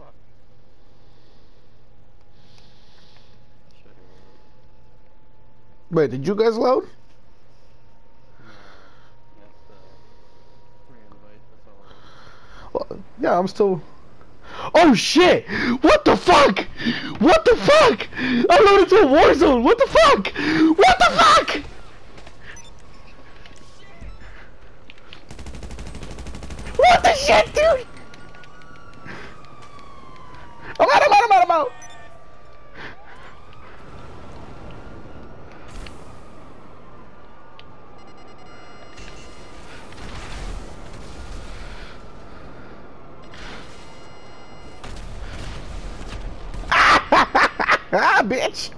Fuck. Wait, did you guys load? Well, yeah, I'm still. Oh shit! What the fuck? What the fuck? I loaded to a war zone. What the fuck? What the fuck? What the shit, dude? Ah, bitch!